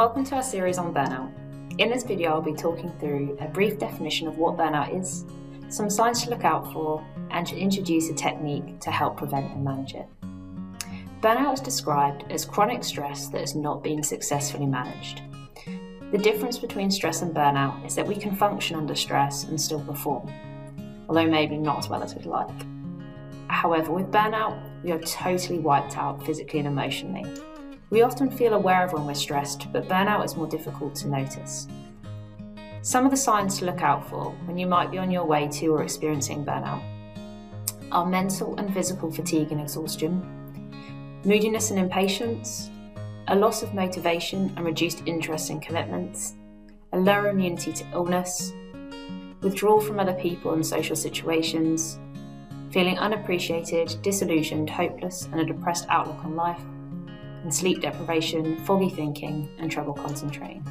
welcome to our series on burnout. In this video, I'll be talking through a brief definition of what burnout is, some signs to look out for, and to introduce a technique to help prevent and manage it. Burnout is described as chronic stress that has not been successfully managed. The difference between stress and burnout is that we can function under stress and still perform, although maybe not as well as we'd like. However, with burnout, we are totally wiped out physically and emotionally. We often feel aware of when we're stressed, but burnout is more difficult to notice. Some of the signs to look out for when you might be on your way to or experiencing burnout are mental and physical fatigue and exhaustion, moodiness and impatience, a loss of motivation and reduced interest in commitments, a lower immunity to illness, withdrawal from other people and social situations, feeling unappreciated, disillusioned, hopeless, and a depressed outlook on life, and sleep deprivation, foggy thinking, and trouble concentrating.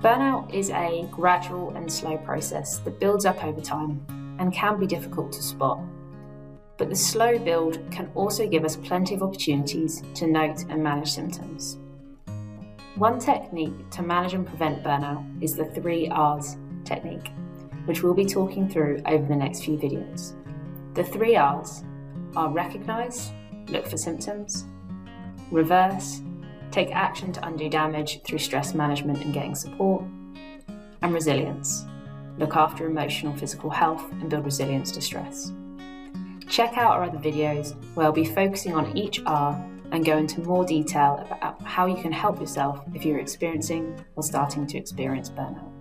Burnout is a gradual and slow process that builds up over time and can be difficult to spot. But the slow build can also give us plenty of opportunities to note and manage symptoms. One technique to manage and prevent burnout is the three R's technique, which we'll be talking through over the next few videos. The three R's are recognize, look for symptoms, reverse, take action to undo damage through stress management and getting support, and resilience, look after emotional physical health and build resilience to stress. Check out our other videos where I'll be focusing on each R and go into more detail about how you can help yourself if you're experiencing or starting to experience burnout.